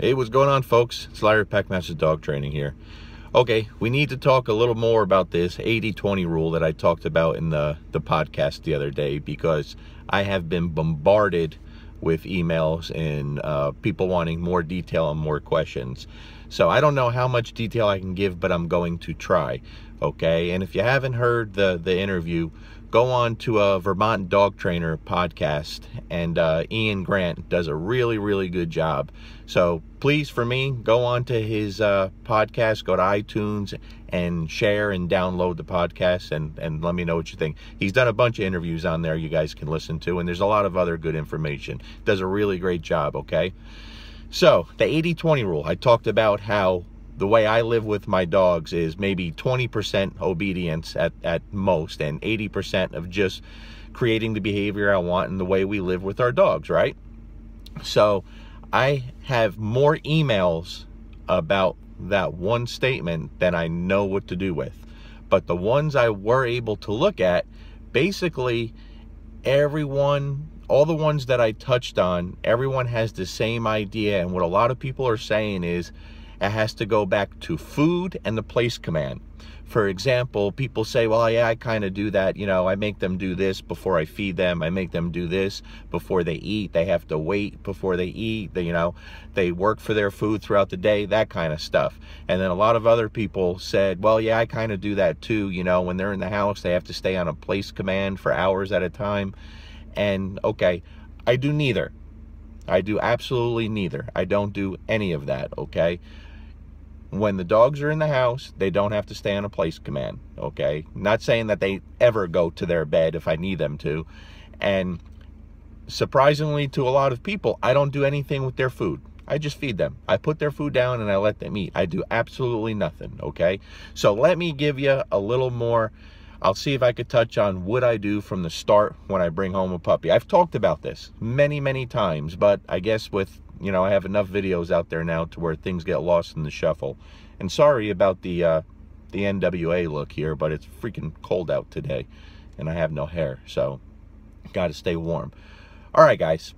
Hey, what's going on, folks? It's Larry Pak Master Dog Training here. Okay, we need to talk a little more about this 80-20 rule that I talked about in the, the podcast the other day because I have been bombarded with emails and uh, people wanting more detail and more questions. So I don't know how much detail I can give, but I'm going to try. Okay, and if you haven't heard the, the interview, go on to a Vermont dog trainer podcast and uh, Ian Grant does a really really good job. So please for me go on to his uh, podcast go to iTunes and share and download the podcast and and let me know what you think. He's done a bunch of interviews on there you guys can listen to and there's a lot of other good information. Does a really great job okay? So the 80-20 rule. I talked about how the way I live with my dogs is maybe 20% obedience at, at most and 80% of just creating the behavior I want and the way we live with our dogs, right? So I have more emails about that one statement than I know what to do with. But the ones I were able to look at, basically everyone all the ones that I touched on, everyone has the same idea. And what a lot of people are saying is it has to go back to food and the place command. For example, people say, well, yeah, I kind of do that. You know, I make them do this before I feed them. I make them do this before they eat. They have to wait before they eat. They, you know, they work for their food throughout the day, that kind of stuff. And then a lot of other people said, well, yeah, I kind of do that too. You know, when they're in the house, they have to stay on a place command for hours at a time. And okay, I do neither. I do absolutely neither. I don't do any of that, okay? When the dogs are in the house, they don't have to stay on a place command, okay? Not saying that they ever go to their bed if I need them to. And surprisingly to a lot of people, I don't do anything with their food. I just feed them. I put their food down and I let them eat. I do absolutely nothing, okay? So let me give you a little more I'll see if I could touch on what I do from the start when I bring home a puppy. I've talked about this many, many times, but I guess with you know, I have enough videos out there now to where things get lost in the shuffle. And sorry about the uh, the NWA look here, but it's freaking cold out today, and I have no hair, so got to stay warm. All right, guys.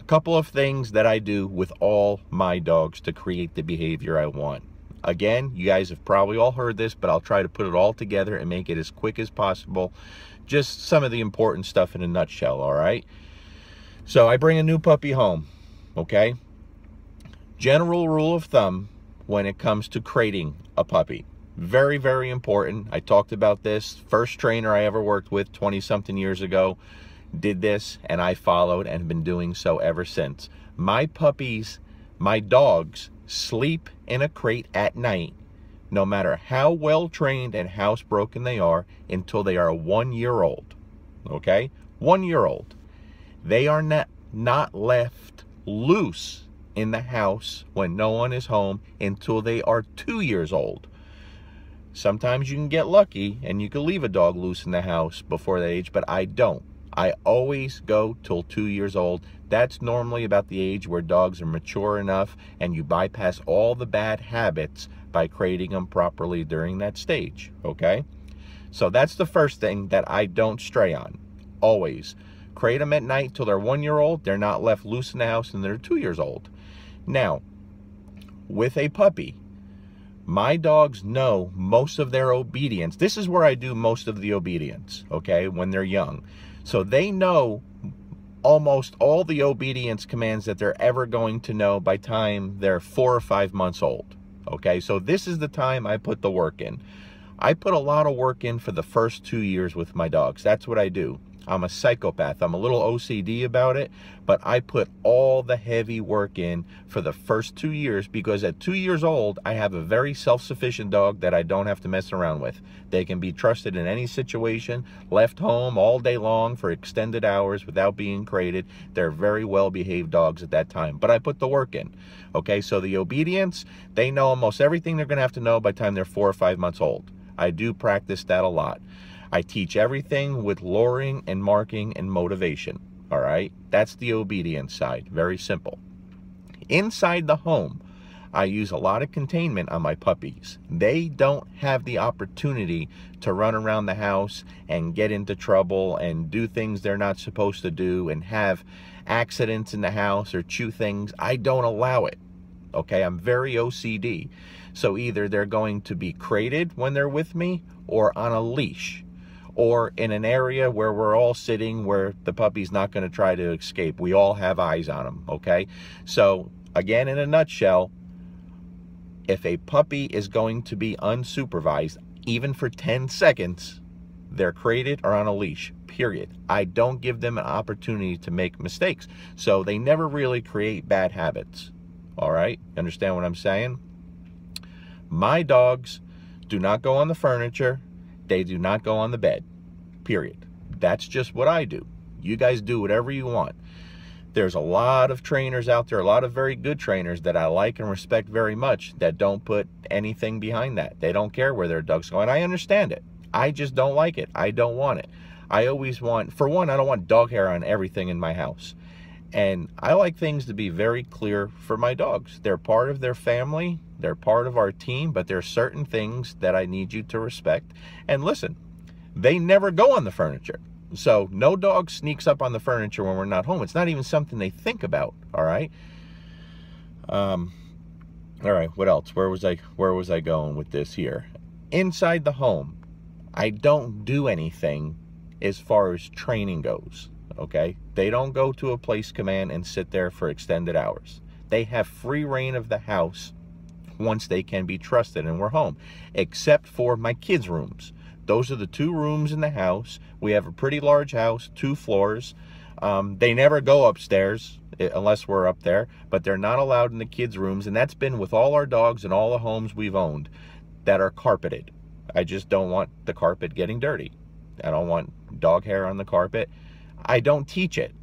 A couple of things that I do with all my dogs to create the behavior I want. Again, you guys have probably all heard this, but I'll try to put it all together and make it as quick as possible. Just some of the important stuff in a nutshell, all right? So I bring a new puppy home okay? General rule of thumb when it comes to crating a puppy. Very, very important. I talked about this. First trainer I ever worked with 20 something years ago did this and I followed and have been doing so ever since. My puppies, my dogs sleep in a crate at night no matter how well trained and housebroken they are until they are one year old. Okay? One year old. They are not, not left loose in the house when no one is home until they are two years old. Sometimes you can get lucky and you can leave a dog loose in the house before that age, but I don't. I always go till two years old. That's normally about the age where dogs are mature enough and you bypass all the bad habits by crating them properly during that stage, okay? So that's the first thing that I don't stray on, always. Crate them at night till they're one year old. They're not left loose in the house and they're two years old. Now, with a puppy, my dogs know most of their obedience. This is where I do most of the obedience, okay, when they're young. So they know almost all the obedience commands that they're ever going to know by time they're four or five months old. Okay, so this is the time I put the work in. I put a lot of work in for the first two years with my dogs. That's what I do. I'm a psychopath. I'm a little OCD about it, but I put all the heavy work in for the first two years because at two years old, I have a very self-sufficient dog that I don't have to mess around with. They can be trusted in any situation, left home all day long for extended hours without being crated. They're very well-behaved dogs at that time, but I put the work in. Okay, so the obedience, they know almost everything they're going to have to know by the time they're four or five months old. I do practice that a lot. I teach everything with luring and marking and motivation. All right. That's the obedience side. Very simple. Inside the home, I use a lot of containment on my puppies. They don't have the opportunity to run around the house and get into trouble and do things they're not supposed to do and have accidents in the house or chew things. I don't allow it. Okay, I'm very OCD. So either they're going to be crated when they're with me or on a leash or in an area where we're all sitting where the puppy's not going to try to escape. We all have eyes on them, okay? So again, in a nutshell, if a puppy is going to be unsupervised, even for 10 seconds, they're crated or on a leash, period. I don't give them an opportunity to make mistakes. So they never really create bad habits. All right? Understand what I'm saying? My dogs do not go on the furniture. They do not go on the bed, period. That's just what I do. You guys do whatever you want. There's a lot of trainers out there, a lot of very good trainers that I like and respect very much that don't put anything behind that. They don't care where their dog's go, And I understand it. I just don't like it. I don't want it. I always want, for one, I don't want dog hair on everything in my house. And I like things to be very clear for my dogs. They're part of their family, they're part of our team, but there are certain things that I need you to respect. And listen, they never go on the furniture. So no dog sneaks up on the furniture when we're not home. It's not even something they think about. All right. Um, all right. What else? Where was I? Where was I going with this here? Inside the home, I don't do anything as far as training goes. Okay. They don't go to a place command and sit there for extended hours. They have free reign of the house once they can be trusted and we're home, except for my kids' rooms. Those are the two rooms in the house. We have a pretty large house, two floors. Um, they never go upstairs eh, unless we're up there, but they're not allowed in the kids' rooms. And that's been with all our dogs and all the homes we've owned that are carpeted. I just don't want the carpet getting dirty. I don't want dog hair on the carpet. I don't teach it.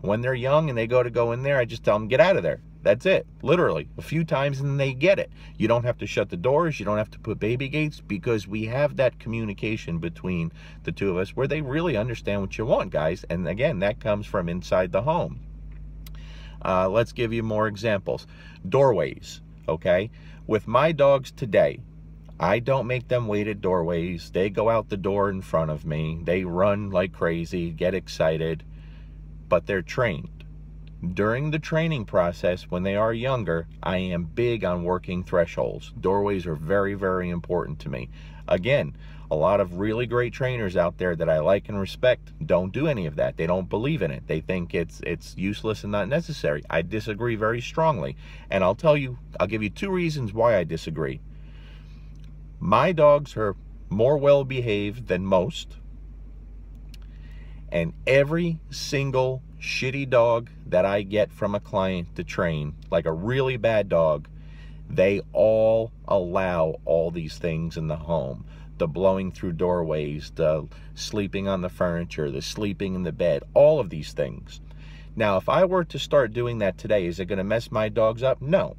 When they're young and they go to go in there, I just tell them, get out of there. That's it, literally. A few times and they get it. You don't have to shut the doors. You don't have to put baby gates because we have that communication between the two of us where they really understand what you want, guys. And again, that comes from inside the home. Uh, let's give you more examples. Doorways, okay? With my dogs today, I don't make them wait at doorways. They go out the door in front of me. They run like crazy, get excited, but they're trained during the training process, when they are younger, I am big on working thresholds. Doorways are very, very important to me. Again, a lot of really great trainers out there that I like and respect don't do any of that. They don't believe in it. They think it's it's useless and not necessary. I disagree very strongly. And I'll tell you, I'll give you two reasons why I disagree. My dogs are more well behaved than most. And every single shitty dog that I get from a client to train, like a really bad dog, they all allow all these things in the home. The blowing through doorways, the sleeping on the furniture, the sleeping in the bed, all of these things. Now, if I were to start doing that today, is it going to mess my dogs up? No.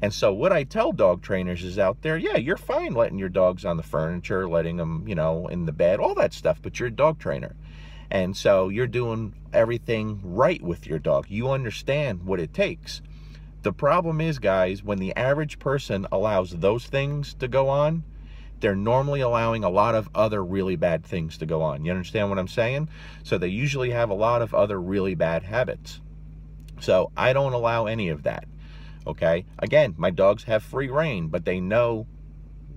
And so what I tell dog trainers is out there, yeah, you're fine letting your dogs on the furniture, letting them, you know, in the bed, all that stuff, but you're a dog trainer. And so you're doing everything right with your dog. You understand what it takes. The problem is, guys, when the average person allows those things to go on, they're normally allowing a lot of other really bad things to go on. You understand what I'm saying? So they usually have a lot of other really bad habits. So I don't allow any of that. Okay? Again, my dogs have free reign, but they know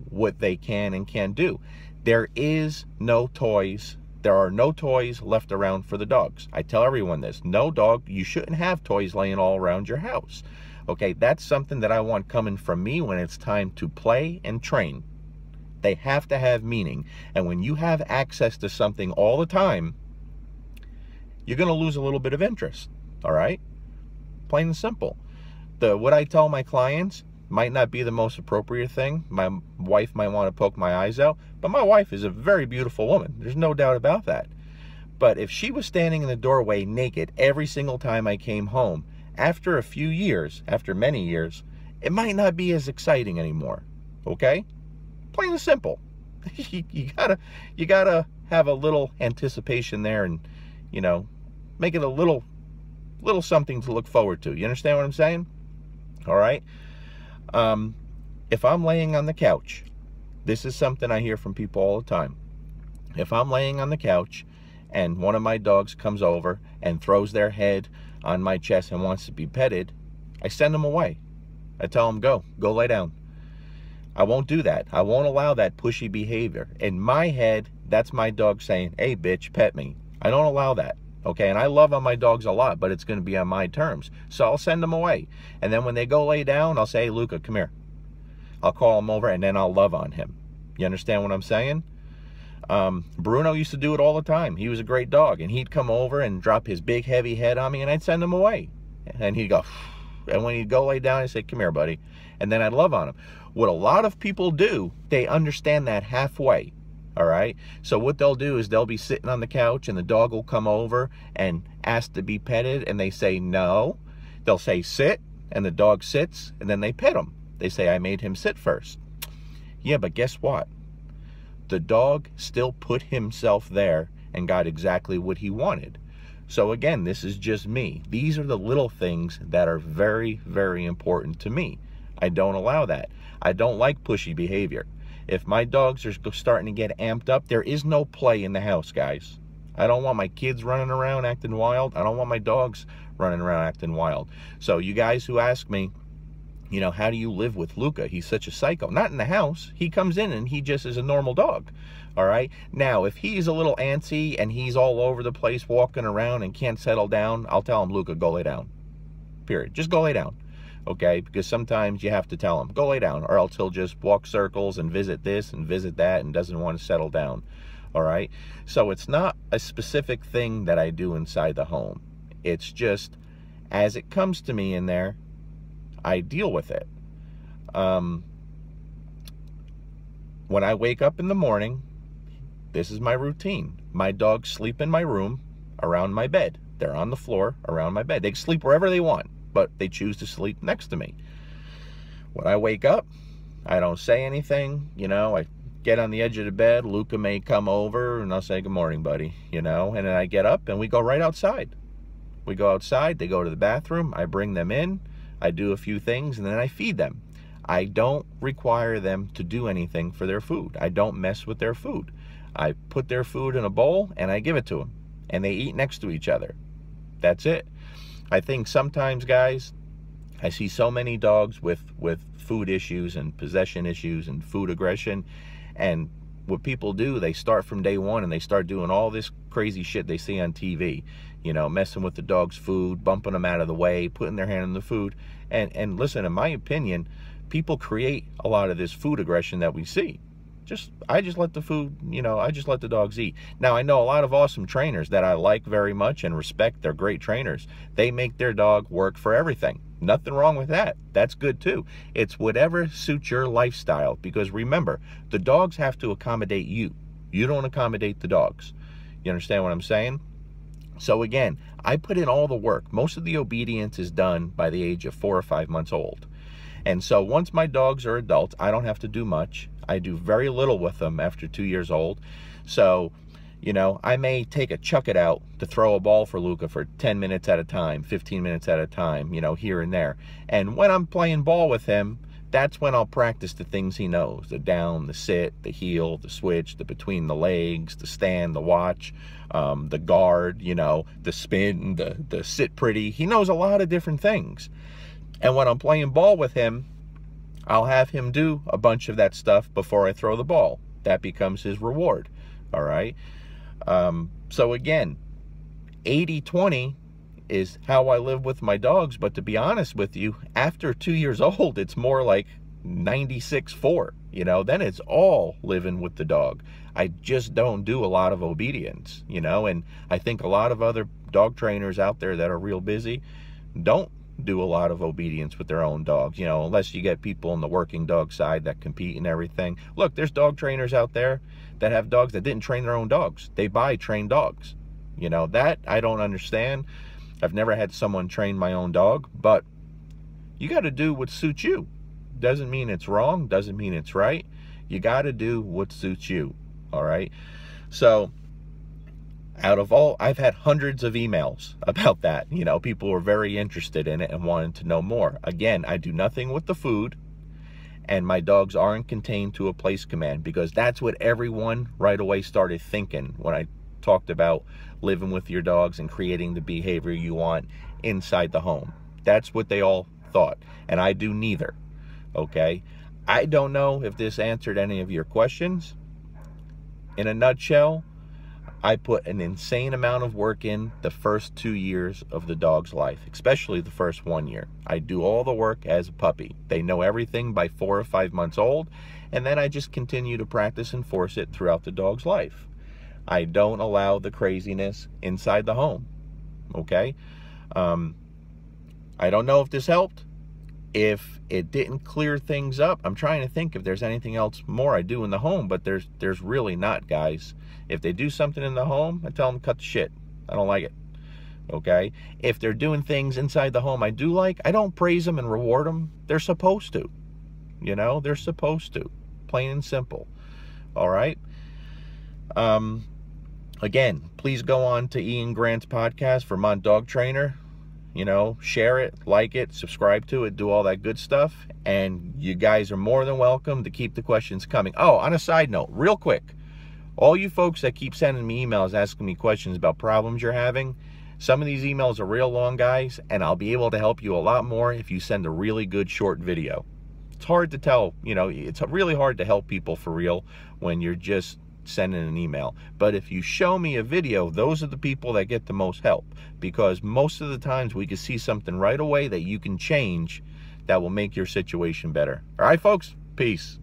what they can and can't do. There is no toys there are no toys left around for the dogs. I tell everyone this. No dog, you shouldn't have toys laying all around your house. Okay, that's something that I want coming from me when it's time to play and train. They have to have meaning. And when you have access to something all the time, you're going to lose a little bit of interest. All right? Plain and simple. The what I tell my clients, might not be the most appropriate thing. My wife might want to poke my eyes out, but my wife is a very beautiful woman. There's no doubt about that. But if she was standing in the doorway naked every single time I came home, after a few years, after many years, it might not be as exciting anymore. Okay? Plain and simple. you, gotta you gotta have a little anticipation there and you know make it a little little something to look forward to. You understand what I'm saying? All right. Um, if I'm laying on the couch, this is something I hear from people all the time. If I'm laying on the couch and one of my dogs comes over and throws their head on my chest and wants to be petted, I send them away. I tell them, go, go lay down. I won't do that. I won't allow that pushy behavior. In my head, that's my dog saying, hey, bitch, pet me. I don't allow that. Okay, and I love on my dogs a lot, but it's going to be on my terms. So I'll send them away. And then when they go lay down, I'll say, hey, Luca, come here. I'll call him over and then I'll love on him. You understand what I'm saying? Um, Bruno used to do it all the time. He was a great dog, and he'd come over and drop his big, heavy head on me, and I'd send him away. And he'd go, and when he'd go lay down, I'd say, come here, buddy. And then I'd love on him. What a lot of people do, they understand that halfway. All right. So what they'll do is they'll be sitting on the couch and the dog will come over and ask to be petted and they say no. They'll say sit and the dog sits and then they pet him. They say I made him sit first. Yeah, but guess what? The dog still put himself there and got exactly what he wanted. So again, this is just me. These are the little things that are very, very important to me. I don't allow that. I don't like pushy behavior. If my dogs are starting to get amped up, there is no play in the house, guys. I don't want my kids running around acting wild. I don't want my dogs running around acting wild. So you guys who ask me, you know, how do you live with Luca? He's such a psycho. Not in the house. He comes in and he just is a normal dog. All right. Now, if he's a little antsy and he's all over the place walking around and can't settle down, I'll tell him, Luca, go lay down. Period. Just go lay down okay? Because sometimes you have to tell him, go lay down, or else he'll just walk circles and visit this and visit that and doesn't want to settle down, all right? So it's not a specific thing that I do inside the home. It's just, as it comes to me in there, I deal with it. Um, when I wake up in the morning, this is my routine. My dogs sleep in my room around my bed. They're on the floor around my bed. They sleep wherever they want but they choose to sleep next to me. When I wake up, I don't say anything, you know, I get on the edge of the bed, Luca may come over and I'll say, good morning, buddy, you know, and then I get up and we go right outside. We go outside, they go to the bathroom, I bring them in, I do a few things, and then I feed them. I don't require them to do anything for their food. I don't mess with their food. I put their food in a bowl and I give it to them. And they eat next to each other. That's it. I think sometimes, guys, I see so many dogs with, with food issues and possession issues and food aggression. And what people do, they start from day one and they start doing all this crazy shit they see on TV. You know, messing with the dog's food, bumping them out of the way, putting their hand in the food. And, and listen, in my opinion, people create a lot of this food aggression that we see just I just let the food, you know, I just let the dogs eat. Now I know a lot of awesome trainers that I like very much and respect. They're great trainers. They make their dog work for everything. Nothing wrong with that. That's good too. It's whatever suits your lifestyle because remember, the dogs have to accommodate you. You don't accommodate the dogs. You understand what I'm saying? So again, I put in all the work. Most of the obedience is done by the age of four or five months old. And so once my dogs are adults, I don't have to do much. I do very little with them after two years old. So, you know, I may take a Chuckit out to throw a ball for Luca for 10 minutes at a time, 15 minutes at a time, you know, here and there. And when I'm playing ball with him, that's when I'll practice the things he knows the down, the sit, the heel, the switch, the between the legs, the stand, the watch, um, the guard, you know, the spin, the, the sit pretty. He knows a lot of different things. And when I'm playing ball with him, I'll have him do a bunch of that stuff before I throw the ball. That becomes his reward. All right. Um, so again, 80 20 is how I live with my dogs. But to be honest with you, after two years old, it's more like 96 4. You know, then it's all living with the dog. I just don't do a lot of obedience, you know, and I think a lot of other dog trainers out there that are real busy don't do a lot of obedience with their own dogs, you know, unless you get people on the working dog side that compete and everything. Look, there's dog trainers out there that have dogs that didn't train their own dogs. They buy trained dogs. You know, that I don't understand. I've never had someone train my own dog, but you got to do what suits you. Doesn't mean it's wrong, doesn't mean it's right. You got to do what suits you. All right. So, out of all i've had hundreds of emails about that you know people were very interested in it and wanted to know more again i do nothing with the food and my dogs aren't contained to a place command because that's what everyone right away started thinking when i talked about living with your dogs and creating the behavior you want inside the home that's what they all thought. And I do neither. Okay? I don't know if this answered any of your questions. In a nutshell, I put an insane amount of work in the first two years of the dog's life, especially the first one year. I do all the work as a puppy. They know everything by four or five months old, and then I just continue to practice and force it throughout the dog's life. I don't allow the craziness inside the home. Okay? Um, I don't know if this helped. If it didn't clear things up, I'm trying to think if there's anything else more I do in the home, but there's there's really not, guys. If they do something in the home, I tell them cut the shit. I don't like it. Okay? If they're doing things inside the home I do like, I don't praise them and reward them. They're supposed to. You know, they're supposed to. Plain and simple. All right? Um, again, please go on to Ian Grant's podcast, Vermont Dog Trainer. You know, share it, like it, subscribe to it, do all that good stuff. And you guys are more than welcome to keep the questions coming. Oh, on a side note, real quick, all you folks that keep sending me emails asking me questions about problems you're having, some of these emails are real long, guys, and I'll be able to help you a lot more if you send a really good short video. It's hard to tell, you know, it's really hard to help people for real when you're just sending an email. But if you show me a video, those are the people that get the most help because most of the times we can see something right away that you can change that will make your situation better. All right, folks? Peace.